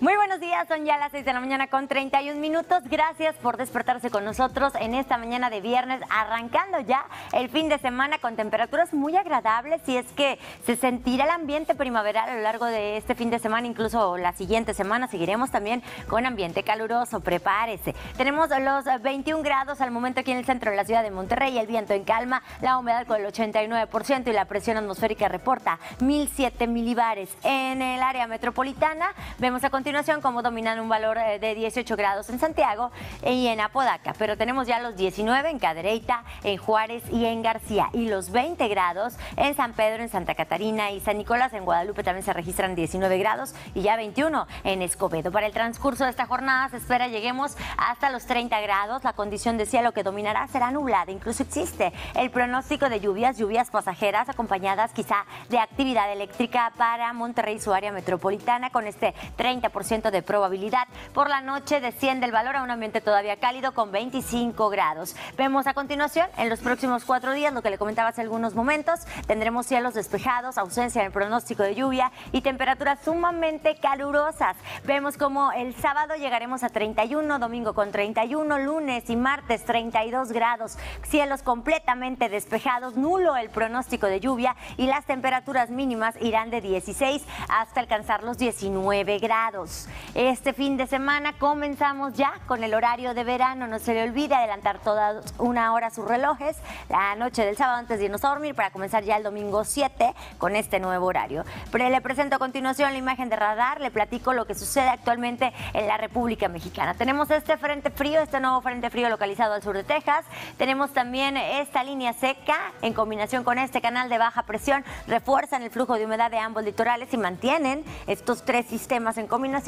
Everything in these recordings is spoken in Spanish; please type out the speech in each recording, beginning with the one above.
Muy buenos días, son ya las 6 de la mañana con 31 minutos. Gracias por despertarse con nosotros en esta mañana de viernes, arrancando ya el fin de semana con temperaturas muy agradables y es que se sentirá el ambiente primaveral a lo largo de este fin de semana, incluso la siguiente semana seguiremos también con ambiente caluroso, prepárese. Tenemos los 21 grados al momento aquí en el centro de la ciudad de Monterrey, el viento en calma, la humedad con el 89% y la presión atmosférica reporta 1007 milibares. En el área metropolitana vemos a continuación continuación cómo dominan un valor eh, de 18 grados en Santiago y en Apodaca, pero tenemos ya los 19 en Cadereyta, en Juárez y en García. Y los 20 grados en San Pedro, en Santa Catarina y San Nicolás, en Guadalupe también se registran 19 grados. Y ya 21 en Escobedo. Para el transcurso de esta jornada se espera lleguemos hasta los 30 grados, la condición de cielo que dominará será nublada, incluso existe el pronóstico de lluvias, lluvias pasajeras acompañadas quizá de actividad eléctrica para Monterrey, su área metropolitana, con este 30% de probabilidad. Por la noche desciende el valor a un ambiente todavía cálido con 25 grados. Vemos a continuación en los próximos cuatro días lo que le comentaba hace algunos momentos. Tendremos cielos despejados, ausencia en pronóstico de lluvia y temperaturas sumamente calurosas. Vemos como el sábado llegaremos a 31, domingo con 31, lunes y martes 32 grados, cielos completamente despejados, nulo el pronóstico de lluvia y las temperaturas mínimas irán de 16 hasta alcanzar los 19 grados. Este fin de semana comenzamos ya con el horario de verano. No se le olvide adelantar toda una hora sus relojes la noche del sábado antes de irnos a dormir para comenzar ya el domingo 7 con este nuevo horario. Pero le presento a continuación la imagen de radar, le platico lo que sucede actualmente en la República Mexicana. Tenemos este frente frío, este nuevo frente frío localizado al sur de Texas. Tenemos también esta línea seca en combinación con este canal de baja presión, refuerzan el flujo de humedad de ambos litorales y mantienen estos tres sistemas en combinación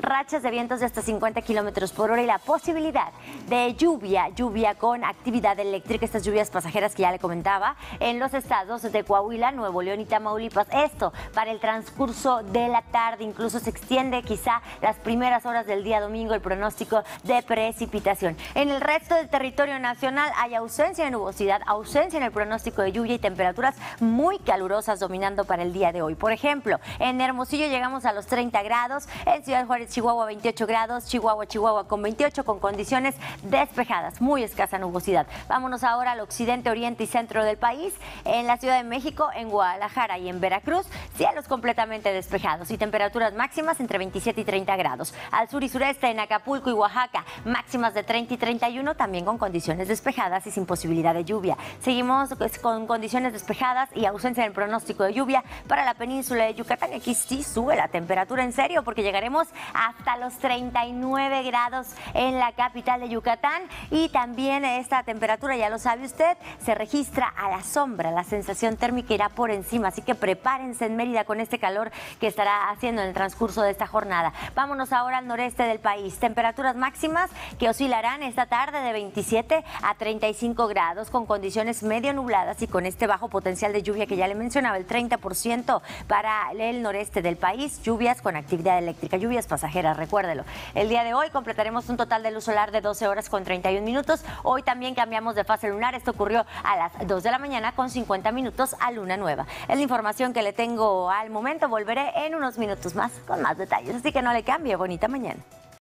rachas de vientos de hasta 50 kilómetros por hora y la posibilidad de lluvia, lluvia con actividad eléctrica, estas lluvias pasajeras que ya le comentaba, en los estados de Coahuila, Nuevo León y Tamaulipas. Esto para el transcurso de la tarde, incluso se extiende quizá las primeras horas del día domingo el pronóstico de precipitación. En el resto del territorio nacional hay ausencia de nubosidad, ausencia en el pronóstico de lluvia y temperaturas muy calurosas dominando para el día de hoy. Por ejemplo, en Hermosillo llegamos a los 30 grados, en Ciudad Juárez, Chihuahua, 28 grados. Chihuahua, Chihuahua con 28 con condiciones despejadas, muy escasa nubosidad. Vámonos ahora al occidente, oriente y centro del país. En la Ciudad de México, en Guadalajara y en Veracruz, cielos completamente despejados y temperaturas máximas entre 27 y 30 grados. Al sur y sureste, en Acapulco y Oaxaca, máximas de 30 y 31, también con condiciones despejadas y sin posibilidad de lluvia. Seguimos pues, con condiciones despejadas y ausencia del pronóstico de lluvia para la península de Yucatán. Aquí sí sube la temperatura en serio porque llegaremos hasta los 39 grados en la capital de Yucatán. Y también esta temperatura, ya lo sabe usted, se registra a la sombra, la sensación térmica irá por encima, así que prepárense en Mérida con este calor que estará haciendo en el transcurso de esta jornada. Vámonos ahora al noreste del país, temperaturas máximas que oscilarán esta tarde de 27 a 35 grados con condiciones medio nubladas y con este bajo potencial de lluvia que ya le mencionaba, el 30% para el noreste del país, lluvias con actividad lluvias pasajeras, recuérdelo. El día de hoy completaremos un total de luz solar de 12 horas con 31 minutos. Hoy también cambiamos de fase lunar. Esto ocurrió a las 2 de la mañana con 50 minutos a luna nueva. Es la información que le tengo al momento. Volveré en unos minutos más con más detalles. Así que no le cambie. Bonita mañana.